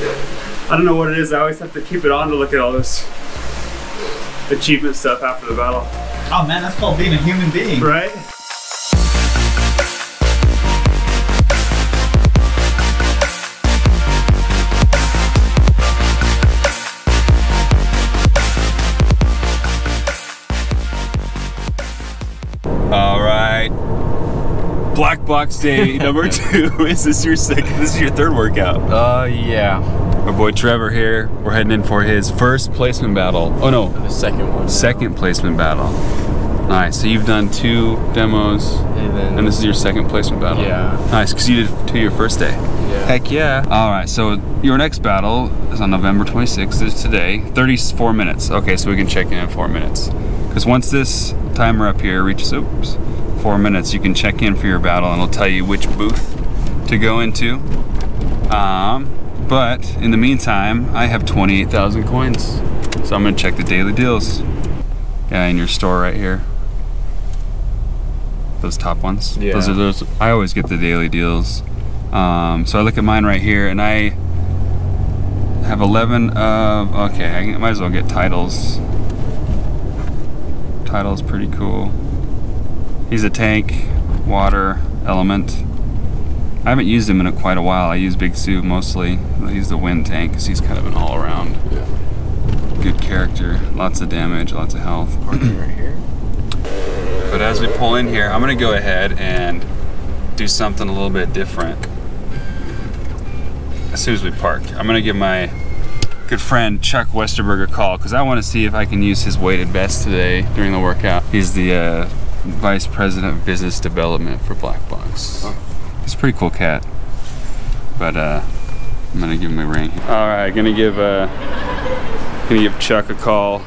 I don't know what it is. I always have to keep it on to look at all this achievement stuff after the battle. Oh man, that's called being a human being. Right? Box day number two. Is this your second? This is your third workout. Uh, yeah. My boy Trevor here. We're heading in for his first placement battle. Oh no, The second one. second placement battle. Nice. So you've done two demos, And then. and this is your second placement battle. Yeah. Nice, because you did two your first day. Yeah. Heck yeah. All right. So your next battle is on November 26th. Is today. 34 minutes. Okay, so we can check in in four minutes. Because once this timer up here reaches oops four minutes, you can check in for your battle, and it'll tell you which booth to go into. Um, but in the meantime, I have 28,000 coins. So I'm gonna check the daily deals. Yeah, in your store right here. Those top ones. Yeah. Those are those. I always get the daily deals. Um, so I look at mine right here, and I have 11 of. Okay, I might as well get titles. Title's pretty cool. He's a tank, water, element. I haven't used him in a, quite a while. I use Big Sue mostly. He's the wind tank because he's kind of an all-around good character. Lots of damage, lots of health. right here. But as we pull in here, I'm gonna go ahead and do something a little bit different. As soon as we park, I'm gonna give my good friend Chuck Westerberg a call because I want to see if I can use his weighted vest today during the workout. He's the uh, vice president of business development for Black Box. He's a pretty cool cat. But uh, I'm gonna give him a ring. All right, gonna give uh, gonna give Chuck a call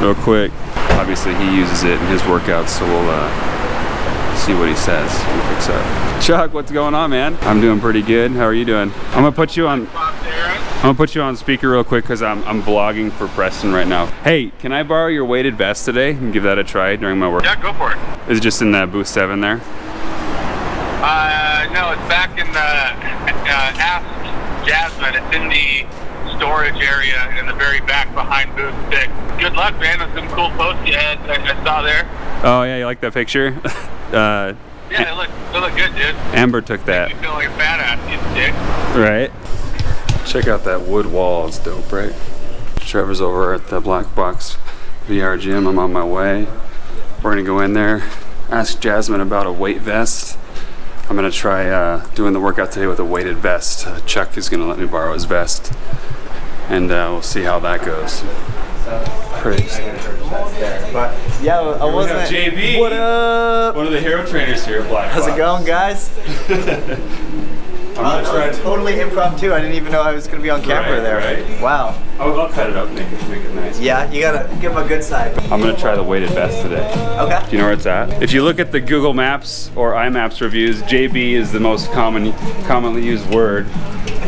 real quick. Obviously, he uses it in his workouts, so we'll uh, see what he says picks up. Chuck, what's going on, man? I'm doing pretty good. How are you doing? I'm gonna put you on. I'm gonna put you on speaker real quick because I'm, I'm vlogging for Preston right now. Hey, can I borrow your weighted vest today and give that a try during my work? Yeah, go for it. Is it just in that booth seven there? Uh, no, it's back in the uh, Ask Jasmine. It's in the storage area in the very back behind booth six. Good luck, man. There's some cool posts you had I, I saw there. Oh yeah, you like that picture? uh, Yeah, they look they look good, dude. Amber took that. You feel like a badass, you dick. Right. Check out that wood wall. It's dope, right? Trevor's over at the Black Box VR gym. I'm on my way. We're gonna go in there, ask Jasmine about a weight vest. I'm gonna try uh, doing the workout today with a weighted vest. Uh, Chuck is gonna let me borrow his vest, and uh, we'll see how that goes. Praise. But yeah, I wasn't. JB. What up? One of the hero trainers here at Black How's it going, guys? I'm gonna try totally impromptu. I didn't even know I was gonna be on camera Right, there. right. Wow. I'll, I'll cut it up, make it, make it nice. Yeah, you gotta give them a good side. I'm gonna try the weighted vest today. Okay. Do you know where it's at? If you look at the Google Maps or iMaps reviews, JB is the most common, commonly used word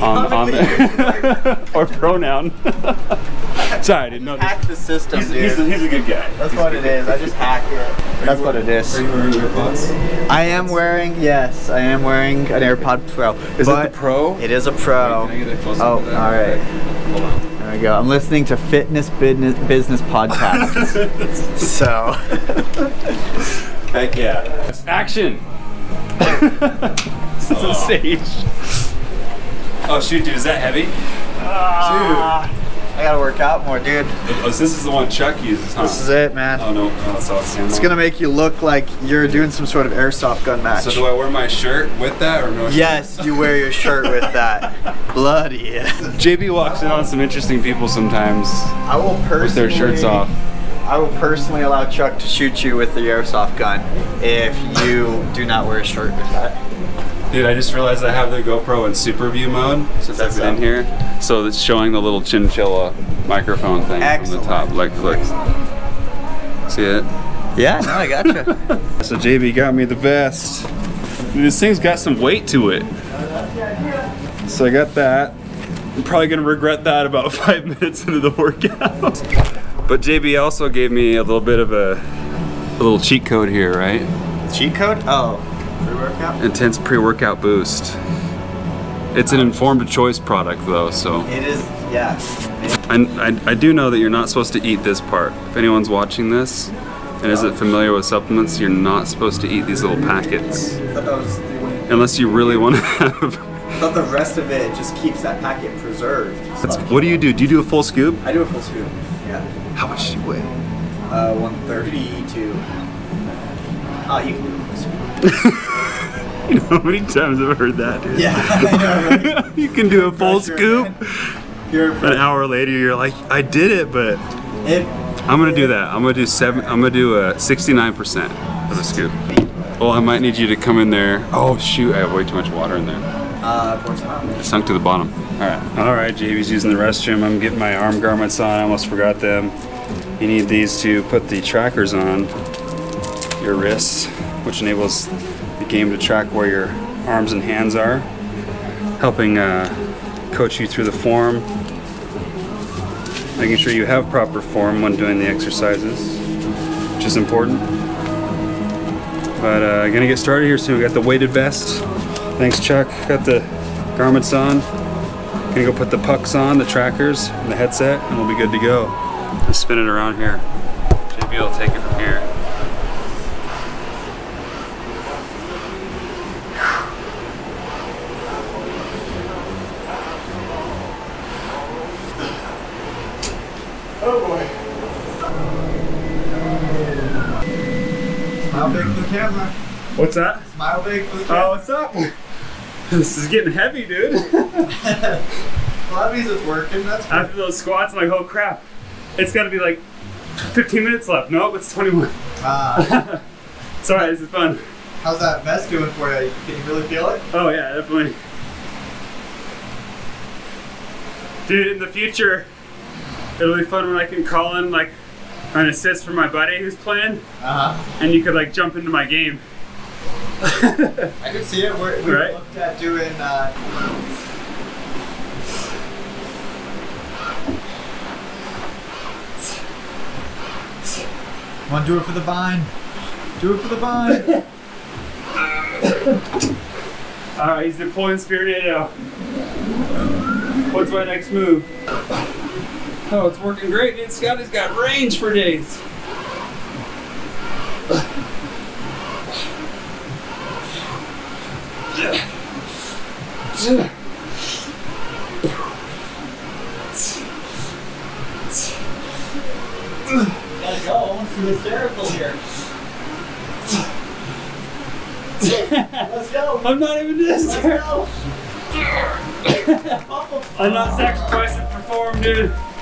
on, on the, or pronoun. Sorry, I didn't know. Hack the system, He's, dude. he's, a, he's a good guy. That's what it is. I just hack it. That's what it is. Are you wearing earbuds? I am wearing, yes, I am wearing an AirPod Pro. Is but it the Pro? It is a Pro. Can I get a Oh, all right. Hold on. There we go. I'm listening to fitness business business podcasts. so, Heck yeah. Action! this is a stage. Oh shoot, dude, is that heavy? Ah, I gotta work out more, dude. Oh, so this is the one Chuck uses, huh? This is it, man. Oh no, oh, that's awesome. It's gonna make you look like you're doing some sort of airsoft gun match. So do I wear my shirt with that or no shirt? Yes, you wear your shirt with that. Bloody. JB walks in on some interesting people sometimes I will personally with their shirts off. I will personally allow Chuck to shoot you with the airsoft gun if you do not wear a shirt with that. Dude, I just realized I have the GoPro in super view mode since I've been in here. So it's showing the little chinchilla microphone thing Excellent. on the top. Like, look. See it? Yeah, no, I gotcha. So JB got me the vest. Dude, this thing's got some weight to it. So I got that. I'm probably gonna regret that about five minutes into the workout. But JB also gave me a little bit of a, a little cheat code here, right? Cheat code? Oh, pre-workout. Intense pre-workout boost. It's an informed choice product though, so. It is, yeah. And I, I do know that you're not supposed to eat this part. If anyone's watching this and isn't familiar with supplements, you're not supposed to eat these little packets. I thought that was the Unless you really want to have. I thought the rest of it just keeps that packet preserved. That's, what do you do? Do you do a full scoop? I do a full scoop. Yeah. How much do you weigh? Uh, 132. Oh, you can do a full scoop. You know how many times have I've heard that, dude? Yeah, I know, right? you can do a full scoop. An hour later, you're like, I did it, but I'm gonna do that. I'm gonna do seven. I'm gonna do a 69% of the scoop. Well, I might need you to come in there. Oh shoot, I have way too much water in there. uh. It sunk to the bottom. All right. All right, JB's using the restroom. I'm getting my arm garments on. I almost forgot them. You need these to put the trackers on your wrists, which enables the game to track where your arms and hands are, helping uh, coach you through the form, making sure you have proper form when doing the exercises, which is important. But uh, gonna get started here soon. We got the weighted vest. Thanks, Chuck. Got the garments on. Gonna go put the pucks on, the trackers, and the headset, and we'll be good to go. Just spin it around here. JB will take it from here. Oh boy. Smile big for the camera. What's that? Smile big for the Oh, what's up? This is getting heavy, dude. well, that means it's working. That's good. After those squats, I'm like, oh crap. It's gotta be like 15 minutes left. Nope, it's 21. Ah. It's alright, this is fun. how's that vest doing for you? Can you really feel it? Oh yeah, definitely. Dude, in the future, it'll be fun when I can call in like an assist for my buddy who's playing, Uh huh. and you could like jump into my game. I could see it. We're, we Right. looked at doing. Uh, Come on, do it for the vine. Do it for the vine. Alright, he's deploying Spirinado. What's my next move? Oh, it's working great, dude. Scotty's got range for days. Gotta go. I want some hysterical here. Let's go. I'm not even this. Let's go. Oh. I'm not sacrificing for form, dude.